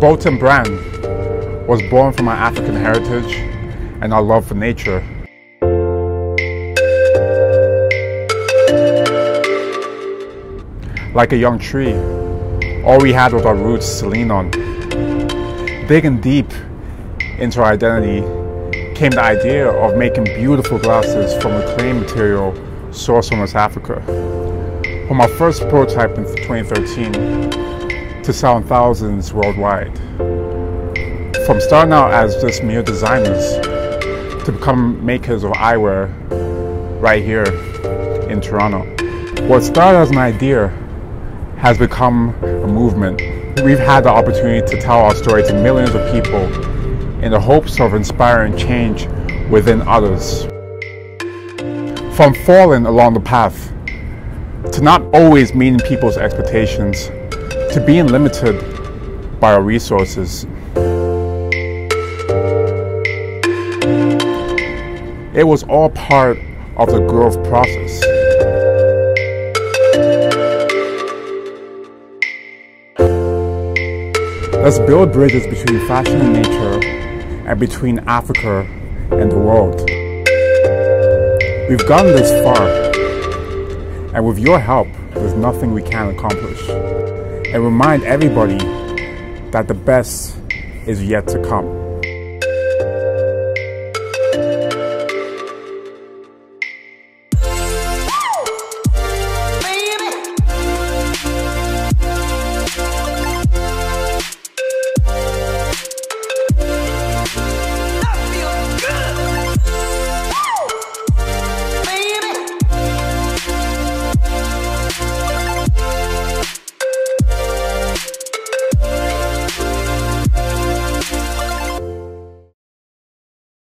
Bohten brand was born from my African heritage and our love for nature. Like a young tree, all we had was our roots to lean on. Digging deep into our identity came the idea of making beautiful glasses from reclaimed material sourced from West Africa. From our first prototype in 2013 to selling thousands worldwide. From starting out as just mere designers to become makers of eyewear right here in Toronto. What started as an idea has become a movement. We've had the opportunity to tell our story to millions of people in the hopes of inspiring change within others. From falling along the path to not always meeting people's expectations to being limited by our resources. It was all part of the growth process. Let's build bridges between fashion and nature and between Africa and the world. We've gotten this far, and with your help, there's nothing we can't accomplish. And remind everybody that the best is yet to come.